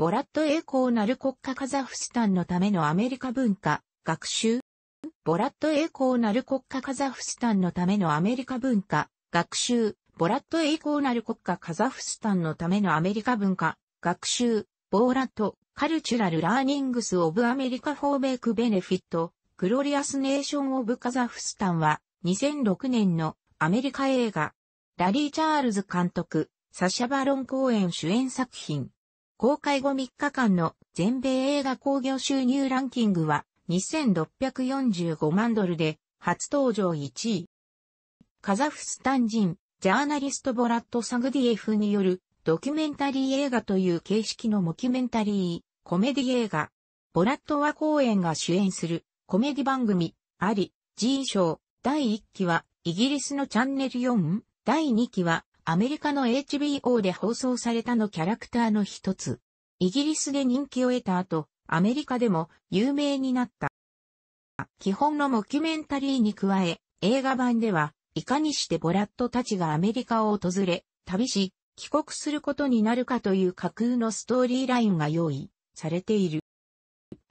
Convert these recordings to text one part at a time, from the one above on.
ボラット栄光なる国家カザフスタンのためのアメリカ文化、学習？ボラット栄光なる国家カザフスタンのためのアメリカ文化、学習？ボラット栄光なる国家カザフスタンのためのアメリカ文化、学習、 Borat, Cultural Learnings of America for Make Benefit, Glorious Nation of Kazakhstan は2006年のアメリカ映画、ラリー・チャールズ監督、サシャ・バロン公演主演作品。公開後3日間の全米映画興行収入ランキングは2645万ドルで初登場1位。カザフスタン人、ジャーナリストボラット・サグディエフによるドキュメンタリー映画という形式のモキュメンタリー、コメディ映画。ボラットワ公演が主演するコメディ番組、あり、G 賞、第1期はイギリスのチャンネル4、第2期はアメリカの HBO で放送されたのキャラクターの一つ。イギリスで人気を得た後、アメリカでも有名になった。基本のモキュメンタリーに加え、映画版ではいかにしてボラットたちがアメリカを訪れ、旅し、帰国することになるかという架空のストーリーラインが用意されている。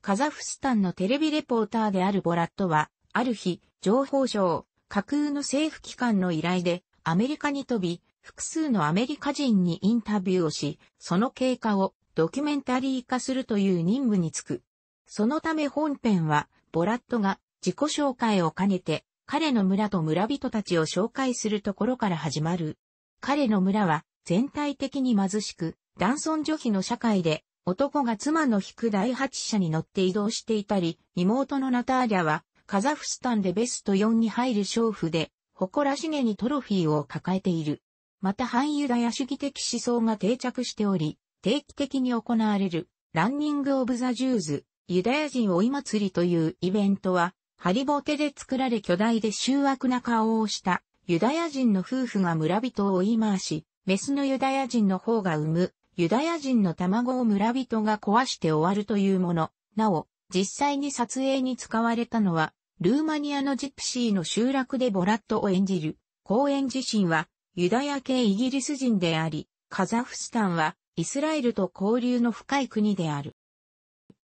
カザフスタンのテレビレポーターであるボラットは、ある日、情報省、架空の政府機関の依頼で、アメリカに飛び、複数のアメリカ人にインタビューをし、その経過をドキュメンタリー化するという任務に就く。そのため本編は、ボラットが自己紹介を兼ねて、彼の村と村人たちを紹介するところから始まる。彼の村は全体的に貧しく、男尊女卑の社会で、男が妻の引く第八車に乗って移動していたり、妹のナターリャは、カザフスタンでベスト4に入る娼婦で、誇らしげにトロフィーを抱えている。また反ユダヤ主義的思想が定着しており、定期的に行われる、ランニング・オブ・ザ・ジューズ、ユダヤ人追い祭りというイベントは、ハリボテで作られ巨大で醜悪な顔をしたユダヤ人の夫婦が村人を追い回し、メスのユダヤ人の方が産むユダヤ人の卵を村人が壊して終わるというもの。なお、実際に撮影に使われたのは、ルーマニアのジプシーの集落でボラットを演じる。公演自身はユダヤ系イギリス人であり、カザフスタンはイスラエルと交流の深い国である。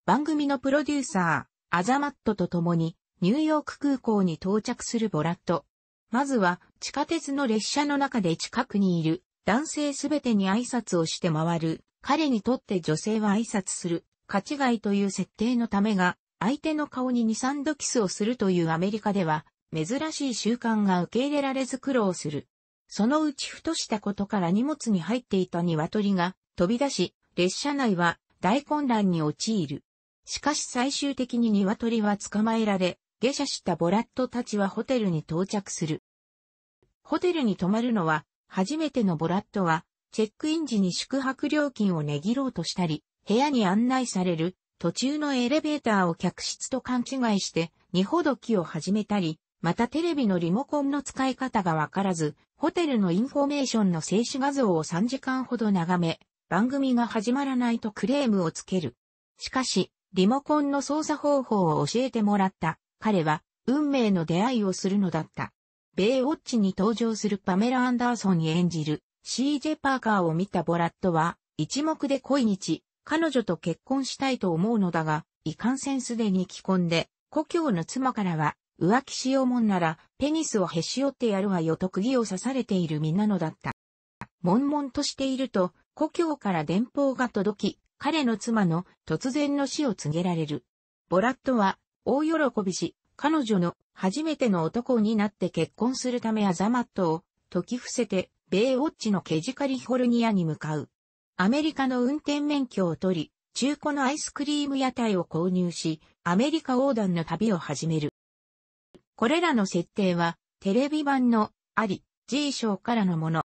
番組のプロデューサー、アザマットと共にニューヨーク空港に到着するボラット。まずは地下鉄の列車の中で近くにいる男性すべてに挨拶をして回る。彼にとって女性は挨拶する。価値外という設定のためが相手の顔に2、3度キスをするというアメリカでは珍しい習慣が受け入れられず苦労する。そのうちふとしたことから荷物に入っていた鶏が飛び出し、列車内は大混乱に陥る。しかし最終的に鶏は捕まえられ、下車したボラットたちはホテルに到着する。ホテルに泊まるのは、初めてのボラットは、チェックイン時に宿泊料金を値切ろうとしたり、部屋に案内される途中のエレベーターを客室と勘違いして、荷ほどきを始めたり、またテレビのリモコンの使い方がわからず、ホテルのインフォメーションの静止画像を3時間ほど眺め、番組が始まらないとクレームをつける。しかし、リモコンの操作方法を教えてもらった彼は運命の出会いをするのだった。ベイウォッチに登場するパメラ・アンダーソンに演じる CJ パーカーを見たボラットは一目で恋日、彼女と結婚したいと思うのだが、いかんせんすでに既婚で、故郷の妻からは浮気しようもんなら、ペニスをへし折ってやるわよと釘を刺されているみんなのだった。悶々としていると、故郷から電報が届き、彼の妻の突然の死を告げられる。ボラットは、大喜びし、彼女の初めての男になって結婚するためアザマットを解き伏せて、ベイウォッチのケジカリフォルニアに向かう。アメリカの運転免許を取り、中古のアイスクリーム屋台を購入し、アメリカ横断の旅を始める。これらの設定は、テレビ版の、あり、G 賞からのもの。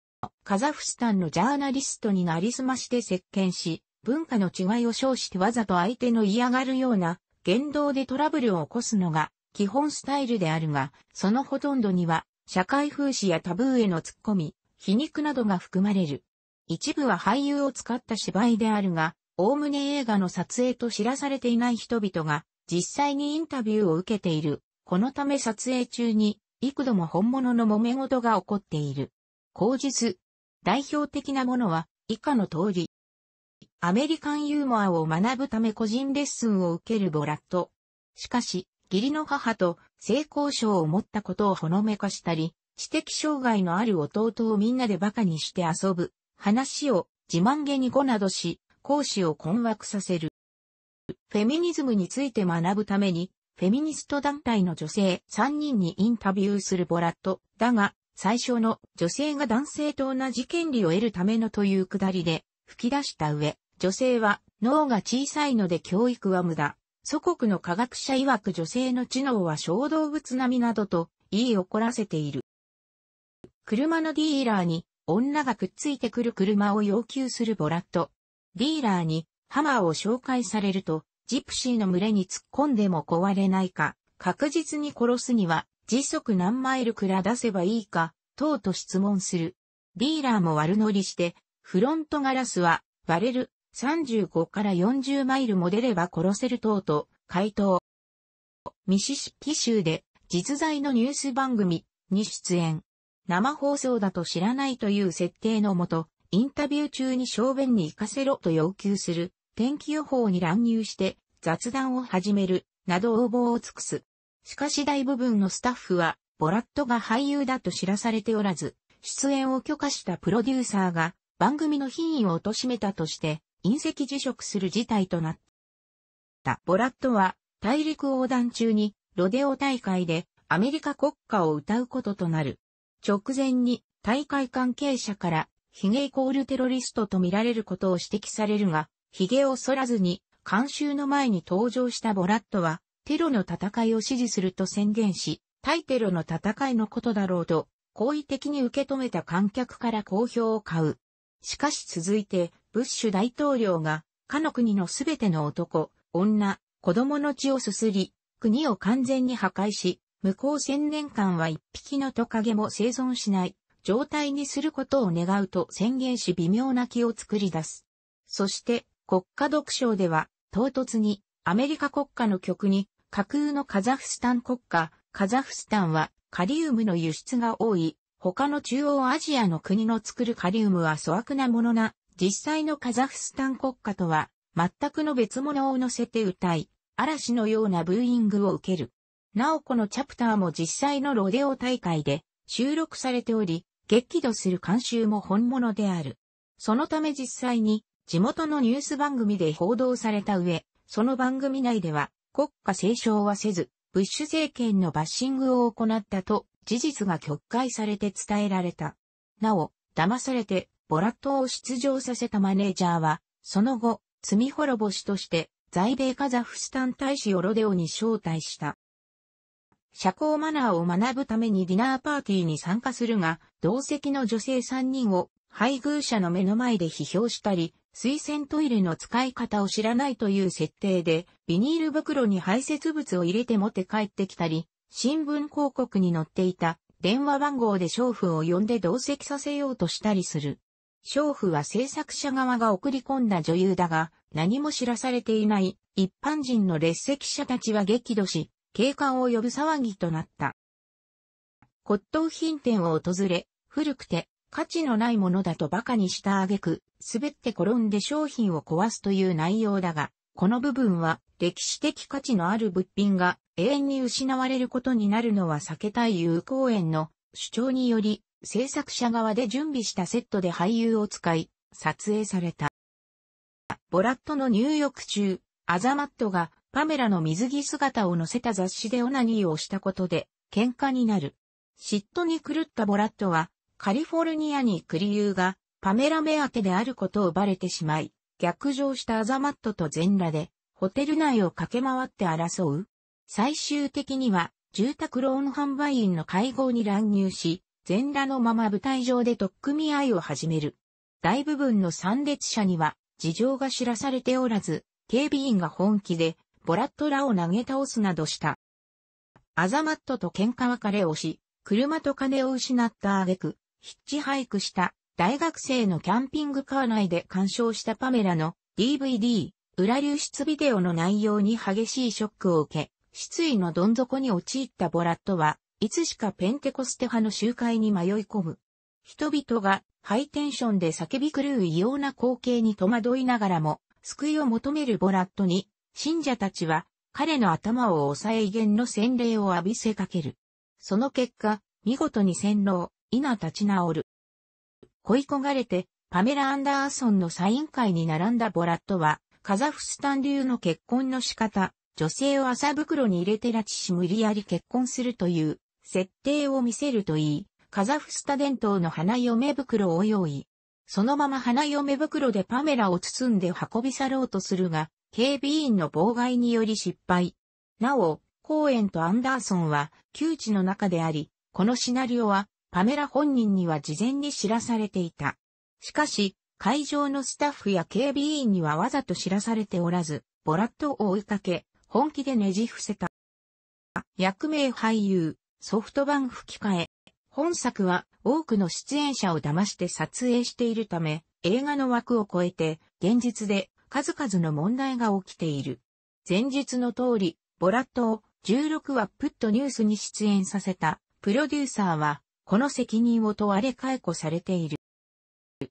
カザフスタンのジャーナリストになりすまして接見し、文化の違いを称してわざと相手の嫌がるような言動でトラブルを起こすのが基本スタイルであるが、そのほとんどには社会風刺やタブーへの突っ込み、皮肉などが含まれる。一部は俳優を使った芝居であるが、おおむね映画の撮影と知らされていない人々が実際にインタビューを受けているこのため撮影中に幾度も本物の揉め事が起こっている。口述。代表的なものは以下の通り。アメリカンユーモアを学ぶため個人レッスンを受けるボラット。しかし、義理の母と性交渉を持ったことをほのめかしたり、知的障害のある弟をみんなで馬鹿にして遊ぶ、話を自慢げに語などし、講師を困惑させる。フェミニズムについて学ぶために、フェミニスト団体の女性3人にインタビューするボラット。だが、最初の女性が男性と同じ権利を得るためのというくだりで吹き出した上、女性は脳が小さいので教育は無駄。祖国の科学者曰く女性の知能は小動物並みなどと言い怒らせている。車のディーラーに女がくっついてくる車を要求するボラット。ディーラーにハマーを紹介されると、ジプシーの群れに突っ込んでも壊れないか、確実に殺すには時速何マイルくら出せばいいか、等と質問する。ディーラーも悪乗りして、フロントガラスは割れる35から40マイルも出れば殺せる等と回答。ミシシッピ州で実在のニュース番組に出演。生放送だと知らないという設定のもと、インタビュー中に小便に行かせろと要求する、天気予報に乱入して雑談を始める、など応募を尽くす。しかし大部分のスタッフは、ボラットが俳優だと知らされておらず、出演を許可したプロデューサーが番組の品位を貶めたとして、隕石辞職する事態となった。ボラットは大陸横断中にロデオ大会でアメリカ国歌を歌うこととなる。直前に大会関係者からヒゲイコールテロリストと見られることを指摘されるが、ヒゲを剃らずに監修の前に登場したボラットはテロの戦いを支持すると宣言し、対テロの戦いのことだろうと好意的に受け止めた観客から好評を買う。しかし続いてブッシュ大統領が、かの国のすべての男、女、子供の血をすすり、国を完全に破壊し、向こう千年間は一匹のトカゲも生存しない状態にすることを願うと宣言し微妙な気を作り出す。そして国家読書では唐突にアメリカ国家の曲に架空のカザフスタン国家、カザフスタンはカリウムの輸出が多い、他の中央アジアの国の作るカリウムは粗悪なものな実際のカザフスタン国家とは全くの別物を乗せて歌い、嵐のようなブーイングを受ける。なおこのチャプターも実際のロデオ大会で収録されており、激怒する監修も本物である。そのため実際に地元のニュース番組で報道された上、その番組内では国家斉唱はせず、ブッシュ政権のバッシングを行ったと事実が曲解されて伝えられた。なお、騙されてボラットを出場させたマネージャーは、その後、罪滅ぼしとして、在米カザフスタン大使をロデオに招待した。社交マナーを学ぶためにディナーパーティーに参加するが、同席の女性3人を配偶者の目の前で批評したり、水洗トイレの使い方を知らないという設定で、ビニール袋に排泄物を入れて持って帰ってきたり、新聞広告に載っていた電話番号で娼婦を呼んで同席させようとしたりする。娼婦は制作者側が送り込んだ女優だが、何も知らされていない一般人の列席者たちは激怒し、警官を呼ぶ騒ぎとなった。骨董品店を訪れ、古くて価値のないものだと馬鹿にした挙句、滑って転んで商品を壊すという内容だが、この部分は歴史的価値のある物品が永遠に失われることになるのは避けたい有効園の主張により制作者側で準備したセットで俳優を使い、撮影された。ボラットの入浴中、アザマットがパメラの水着姿を載せた雑誌でオナニーをしたことで喧嘩になる。嫉妬に狂ったボラットはカリフォルニアに行く理由がパメラ目当てであることをバレてしまい、逆上したアザマットと全裸でホテル内を駆け回って争う。最終的には住宅ローン販売員の会合に乱入し、全裸のまま舞台上で取っ組み合いを始める。大部分の参列者には事情が知らされておらず、警備員が本気でボラットラを投げ倒すなどした。アザマットと喧嘩別れをし、車と金を失った挙句、ヒッチハイクした大学生のキャンピングカー内で鑑賞したパメラの DVD、裏流出ビデオの内容に激しいショックを受け、失意のどん底に陥ったボラットは、いつしかペンテコステ派の集会に迷い込む。人々がハイテンションで叫び狂う異様な光景に戸惑いながらも、救いを求めるボラットに、信者たちは、彼の頭を押さえ威厳の洗礼を浴びせかける。その結果、見事に洗脳、稲立ち直る。恋焦がれて、パメラ・アンダーソンのサイン会に並んだボラットは、カザフスタン流の結婚の仕方、女性を麻袋に入れて拉致し無理やり結婚するという設定を見せるといい、カザフスタ伝統の花嫁袋を用意。そのまま花嫁袋でパメラを包んで運び去ろうとするが、警備員の妨害により失敗。なお、コーエンとアンダーソンは窮地の中であり、このシナリオはパメラ本人には事前に知らされていた。しかし、会場のスタッフや警備員にはわざと知らされておらず、ボラットを追いかけ、本気でねじ伏せた。役名俳優、ソフトバン吹き替え。本作は多くの出演者を騙して撮影しているため、映画の枠を超えて、現実で数々の問題が起きている。前述の通り、ボラットを16話プットニュースに出演させたプロデューサーは、この責任を問われ解雇されている。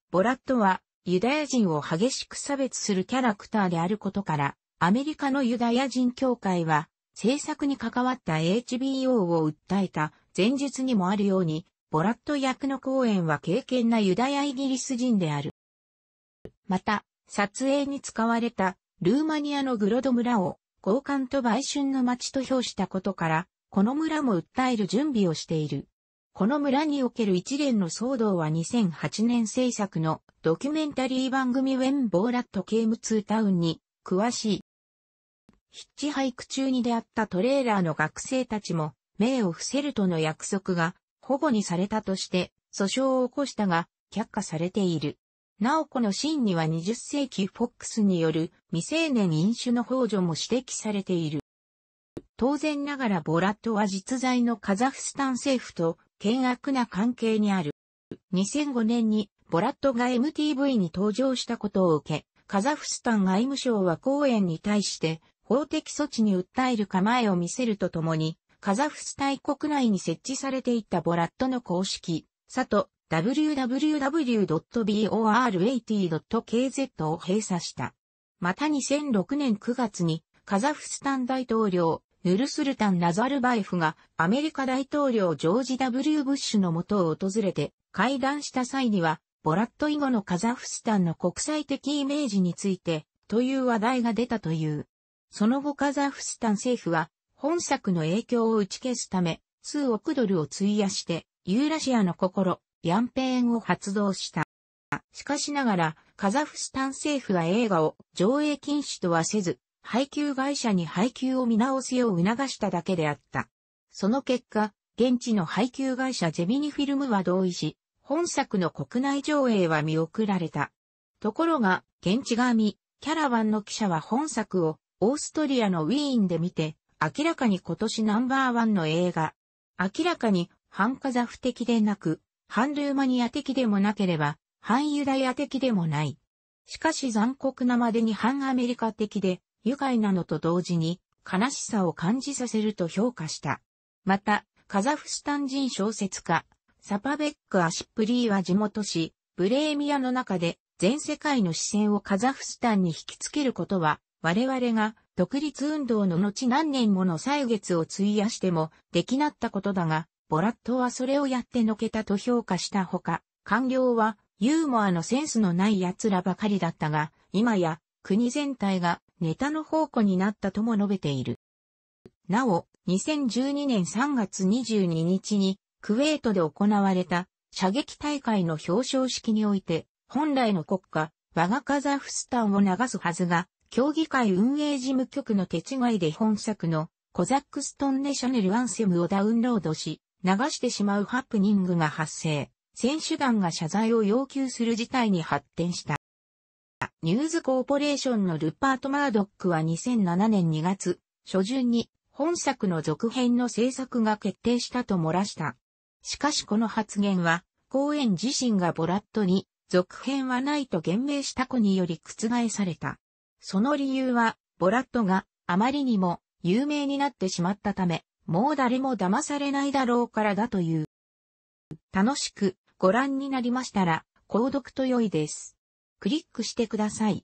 ボラットはユダヤ人を激しく差別するキャラクターであることから、アメリカのユダヤ人協会は制作に関わった HBO を訴えた前述にもあるように、ボラット役の公演は敬虔なユダヤイギリス人である。また、撮影に使われたルーマニアのグロド村を交換と売春の町と評したことから、この村も訴える準備をしている。この村における一連の騒動は2008年制作のドキュメンタリー番組ウェン・ボーラット・ケームツータウンに詳しい。ヒッチハイク中に出会ったトレーラーの学生たちも、名を伏せるとの約束が保護にされたとして訴訟を起こしたが却下されている。なおこのシーンには20世紀フォックスによる未成年飲酒の幇助も指摘されている。当然ながらボラットは実在のカザフスタン政府と険悪な関係にある。2005年にボラットが MTV に登場したことを受け、カザフスタン外務省は公園に対して法的措置に訴える構えを見せるとともに、カザフスタン国内に設置されていたボラットの公式、サト www.bor80.kz を閉鎖した。また2006年9月にカザフスタン大統領ヌルスルタン・ナザルバイフがアメリカ大統領ジョージ・ W. ブッシュのもとを訪れて会談した際には、ボラット以後のカザフスタンの国際的イメージについてという話題が出たという。その後カザフスタン政府は本作の影響を打ち消すため数億ドルを費やしてユーラシアの心、ヤンペーンを発動した。しかしながら、カザフスタン政府は映画を上映禁止とはせず、配給会社に配給を見直すよう促しただけであった。その結果、現地の配給会社ジェミニフィルムは同意し、本作の国内上映は見送られた。ところが、現地側キャラバンの記者は本作をオーストリアのウィーンで見て、明らかに今年ナンバーワンの映画。明らかに反カザフ的でなく、反ルーマニア的でもなければ、反ユダヤ的でもない。しかし残酷なまでに反アメリカ的で、愉快なのと同時に悲しさを感じさせると評価した。また、カザフスタン人小説家、サパベック・アシップリーは地元紙、ブレーミャの中で全世界の視線をカザフスタンに引きつけることは、我々が独立運動の後何年もの歳月を費やしてもできなかったことだが、ボラットはそれをやってのけたと評価したほか、官僚はユーモアのセンスのない奴らばかりだったが、今や国全体がネタの宝庫になったとも述べている。なお、2012年3月22日にクウェートで行われた射撃大会の表彰式において、本来の国家、我がカザフスタンを流すはずが、協議会運営事務局の手違いで本作のコザックストンネシャネルアンセムをダウンロードし、流してしまうハプニングが発生。選手団が謝罪を要求する事態に発展した。ニューズコーポレーションのルパート・マードックは2007年2月、初旬に本作の続編の制作が決定したと漏らした。しかしこの発言は、公演自身がボラットに続編はないと言明した子により覆された。その理由は、ボラットがあまりにも有名になってしまったため、もう誰も騙されないだろうからだという。楽しくご覧になりましたら、購読と良いです。クリックしてください。